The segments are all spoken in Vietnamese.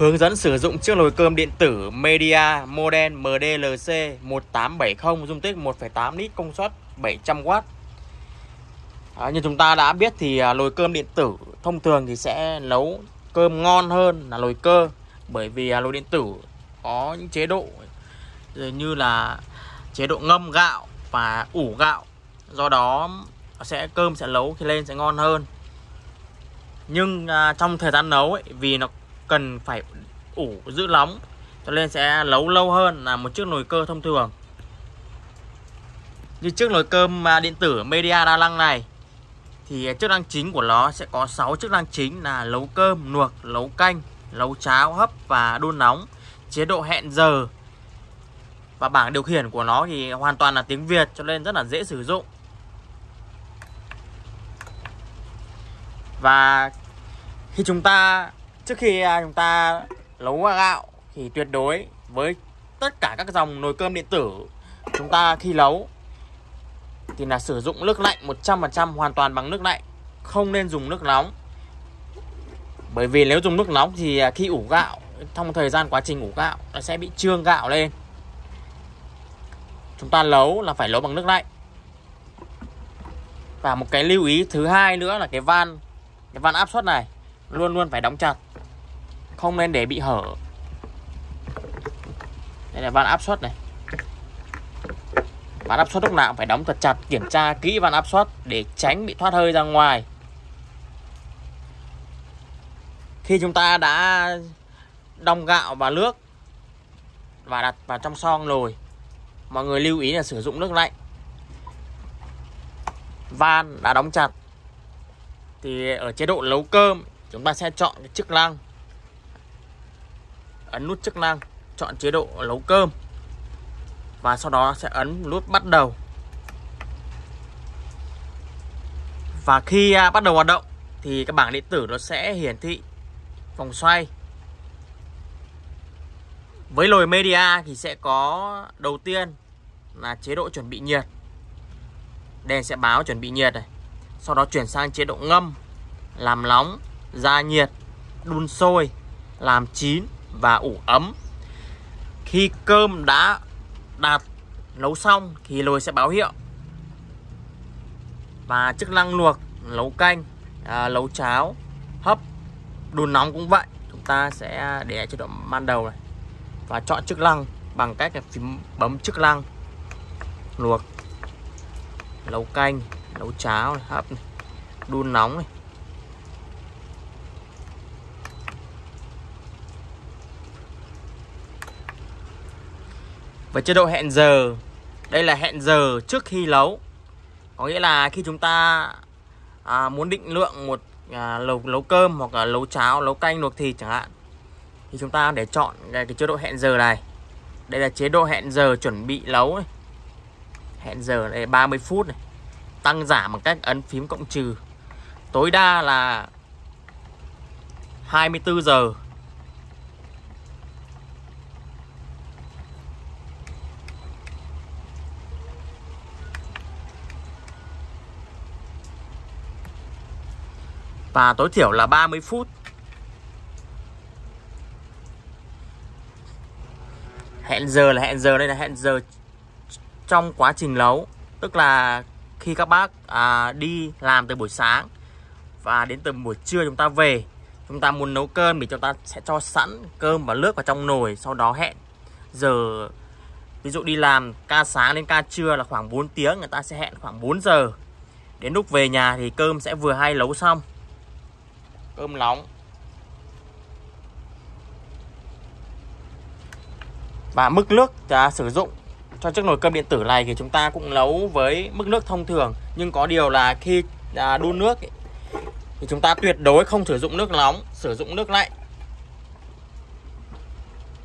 Hướng dẫn sử dụng chiếc nồi cơm điện tử Media model MDLC 1870 dung tích 1,8 lít công suất 700W. À, như chúng ta đã biết thì à, nồi cơm điện tử thông thường thì sẽ nấu cơm ngon hơn là nồi cơ bởi vì à, nồi điện tử có những chế độ ờ, như là chế độ ngâm gạo và ủ gạo. Do đó sẽ cơm sẽ nấu khi lên sẽ ngon hơn. Nhưng à, trong thời gian nấu ấy, vì nó cần phải ủ giữ nóng cho nên sẽ nấu lâu hơn là một chiếc nồi cơ thông thường như chiếc nồi cơm à, điện tử media đa năng này thì chức năng chính của nó sẽ có 6 chức năng chính là nấu cơm, luộc, nấu canh, nấu cháo, hấp và đun nóng, chế độ hẹn giờ. Và bảng điều khiển của nó thì hoàn toàn là tiếng Việt cho nên rất là dễ sử dụng. Và khi chúng ta trước khi à, chúng ta nấu gạo thì tuyệt đối với tất cả các dòng nồi cơm điện tử chúng ta khi nấu thì là sử dụng nước lạnh 100% hoàn toàn bằng nước lạnh, không nên dùng nước nóng. Bởi vì nếu dùng nước nóng thì à, khi ủ gạo, trong thời gian quá trình ủ gạo nó sẽ bị trương gạo lên. Chúng ta nấu là phải nấu bằng nước lạnh. Và một cái lưu ý thứ hai nữa là cái van cái van áp suất này luôn luôn phải đóng chặt. Không nên để bị hở. Đây là van áp suất này. Van áp suất lúc nào cũng phải đóng thật chặt, kiểm tra kỹ van áp suất để tránh bị thoát hơi ra ngoài. Khi chúng ta đã đong gạo và nước và đặt vào trong son nồi mọi người lưu ý là sử dụng nước lạnh. Van đã đóng chặt thì ở chế độ nấu cơm chúng ta sẽ chọn cái chức năng. Ấn nút chức năng, chọn chế độ nấu cơm. Và sau đó sẽ ấn nút bắt đầu. Và khi à, bắt đầu hoạt động, thì cái bảng điện tử nó sẽ hiển thị vòng xoay. Với lồi media thì sẽ có đầu tiên là chế độ chuẩn bị nhiệt. Đèn sẽ báo chuẩn bị nhiệt này. Sau đó chuyển sang chế độ ngâm, làm nóng ra nhiệt đun sôi làm chín và ủ ấm. Khi cơm đã đạt nấu xong thì lồi sẽ báo hiệu. Và chức năng luộc nấu canh à, nấu cháo hấp đun nóng cũng vậy. Chúng ta sẽ để chế độ ban đầu này và chọn chức năng bằng cách là phím bấm chức năng luộc nấu canh nấu cháo hấp này, đun nóng này. Và chế độ hẹn giờ Đây là hẹn giờ trước khi nấu Có nghĩa là khi chúng ta à, muốn định lượng một à, lẩu nấu cơm hoặc là nấu cháo, nấu canh, luộc thịt chẳng hạn thì chúng ta để chọn cái, cái chế độ hẹn giờ này. Đây là chế độ hẹn giờ chuẩn bị nấu này. Hẹn giờ này 30 phút này. Tăng giảm bằng cách ấn phím cộng trừ. Tối đa là 24 giờ Và tối thiểu là 30 phút. Hẹn giờ là hẹn giờ đây là hẹn giờ trong quá trình nấu. Tức là khi các bác à, đi làm từ buổi sáng Và đến từ buổi trưa chúng ta về Chúng ta muốn nấu cơm thì chúng ta sẽ cho sẵn cơm và nước vào trong nồi Sau đó hẹn giờ. Ví dụ đi làm ca sáng đến ca trưa là khoảng 4 tiếng Người ta sẽ hẹn khoảng 4 giờ. Đến lúc về nhà thì cơm sẽ vừa hay nấu xong ươm nóng và mức nước ta sử dụng cho chiếc nồi cơm điện tử này thì chúng ta cũng nấu với mức nước thông thường. Nhưng có điều là khi à, đun nước ấy, thì chúng ta tuyệt đối không sử dụng nước nóng sử dụng nước lạnh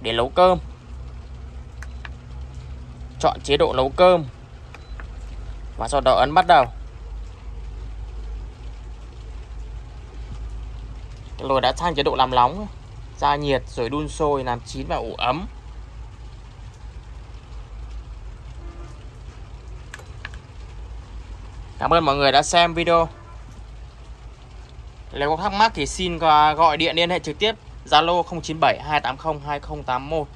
để nấu cơm. Chọn chế độ nấu cơm và sau đó ấn bắt đầu. Rồi đã sang chế độ làm nóng Ra nhiệt rồi đun sôi làm chín và ủ ấm. Cảm ơn mọi người đã xem video. Nếu có thắc mắc thì xin gọi điện liên hệ trực tiếp, Zalo 097 280 2081